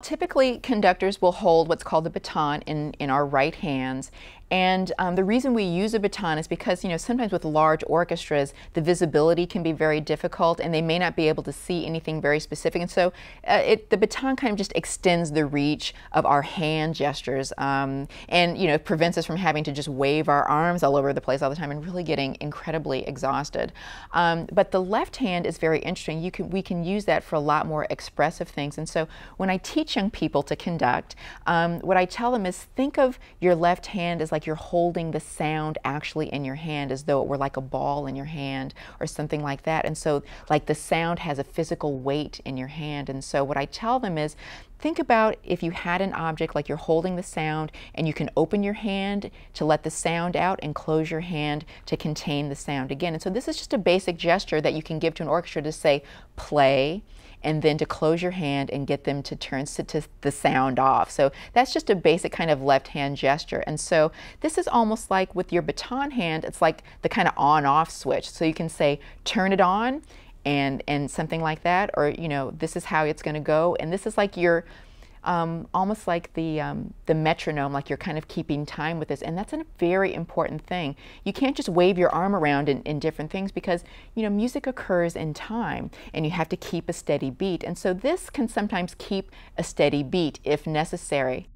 Typically, conductors will hold what's called the baton in, in our right hands. And um, the reason we use a baton is because, you know, sometimes with large orchestras, the visibility can be very difficult and they may not be able to see anything very specific. And so uh, it, the baton kind of just extends the reach of our hand gestures um, and, you know, prevents us from having to just wave our arms all over the place all the time and really getting incredibly exhausted. Um, but the left hand is very interesting. You can, we can use that for a lot more expressive things. And so when I teach young people to conduct, um, what I tell them is think of your left hand as like you're holding the sound actually in your hand as though it were like a ball in your hand or something like that. And so like the sound has a physical weight in your hand. And so what I tell them is think about if you had an object like you're holding the sound and you can open your hand to let the sound out and close your hand to contain the sound again. And so this is just a basic gesture that you can give to an orchestra to say play and then to close your hand and get them to turn to the sound off. So that's just a basic kind of left hand gesture. And so this is almost like with your baton hand, it's like the kind of on off switch. So you can say turn it on and and something like that or you know this is how it's going to go and this is like your um, almost like the, um, the metronome, like you're kind of keeping time with this. And that's a very important thing. You can't just wave your arm around in, in different things because, you know, music occurs in time and you have to keep a steady beat. And so this can sometimes keep a steady beat if necessary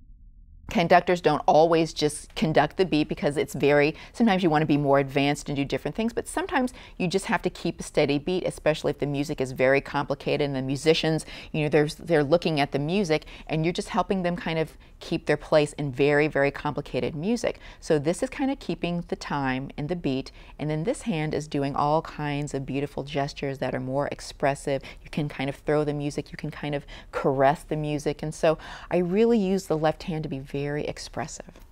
conductors don't always just conduct the beat because it's very sometimes you want to be more advanced and do different things but sometimes you just have to keep a steady beat especially if the music is very complicated and the musicians you know they're they're looking at the music and you're just helping them kind of keep their place in very very complicated music. So this is kind of keeping the time and the beat and then this hand is doing all kinds of beautiful gestures that are more expressive. You can kind of throw the music you can kind of caress the music and so I really use the left hand to be very expressive.